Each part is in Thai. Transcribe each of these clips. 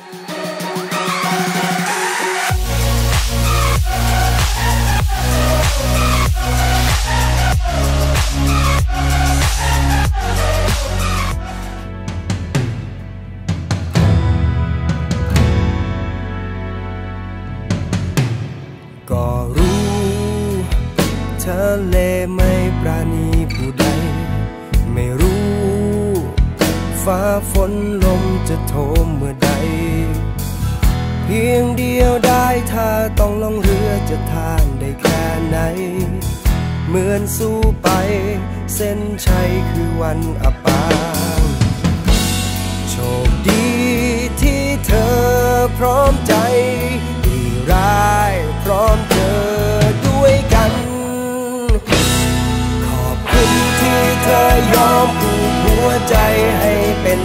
ก็รู้เธอเลไม่ปราณีผู้ใด ไม่รู้ ฟ้าฝนลมจะโทมเมื่อ พียงเดียวได้ถ้าต้องลงเรือจะทานได้แค่ไหน เหมือนสู้ไป เส้นชัยคือวันอับปางโชคดีที่เธอพร้อมใจดีร้ายพร้อมเจอด้วยกัน ขอบคุณที่เธอยอมผูกหัวใจให้เป็น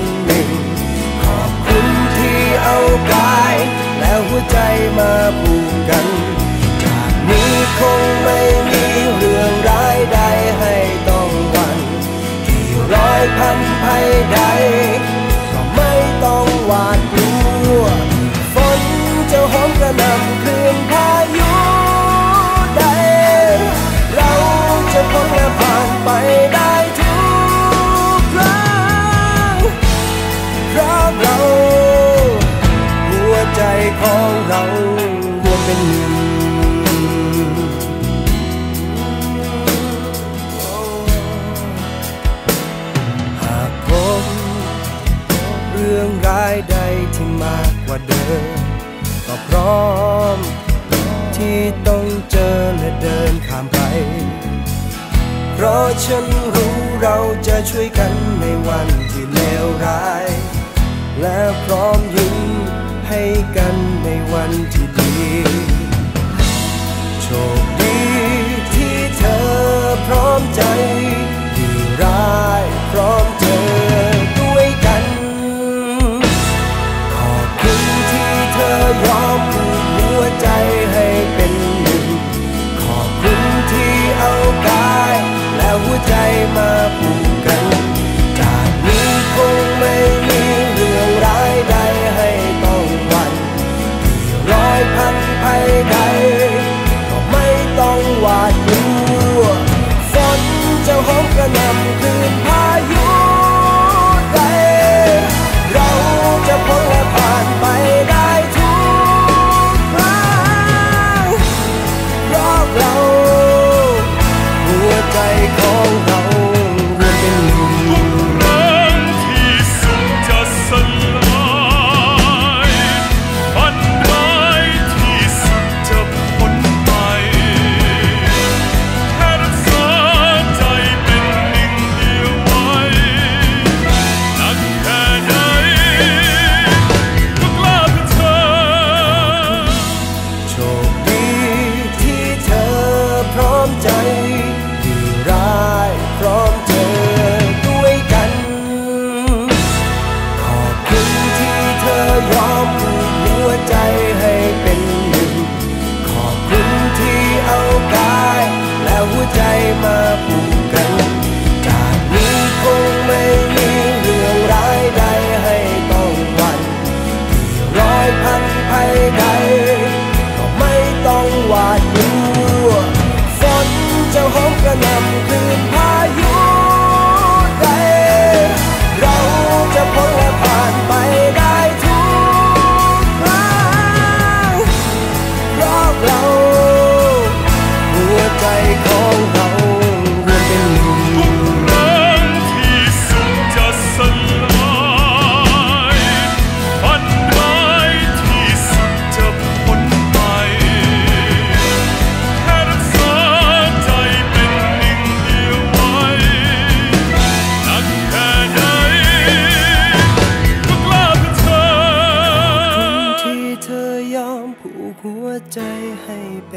หัวใจมาผูกกัน จากนี้คงไม่มีเรื่องร้ายใดให้ต้องหวันกี่ร้อยพันภัยใด ก็ไม่ต้องหวาดกลัว ฝนจะหอมกระนำ ที่มากกว่าเดิม ก็พร้อม ที่ต้องเจอและเดินข้ามไป เพราะฉันรู้เราจะช่วยกันในวันที่เลวร้าย และพร้อมยิ้มให้กันในวัน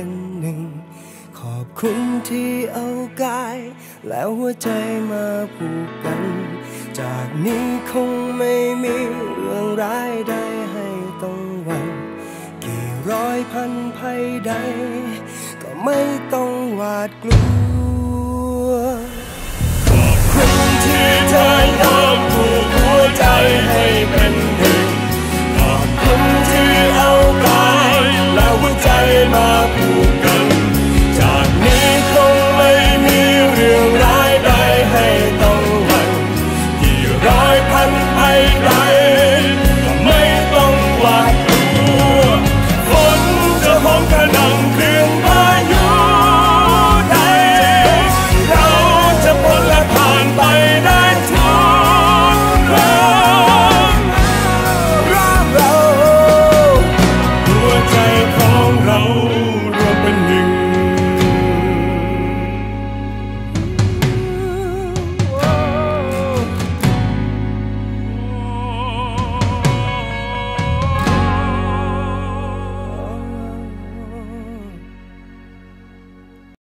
ให้เป็นหนึ่ง ขอบคุณที่เอากาย แล้วหัวใจมาผูกกัน จากนี้คงไม่มีเรื่องร้ายใดให้ต้องหวัง กี่ร้อยพันภัยใด ก็ไม่ต้องหวาดกลัว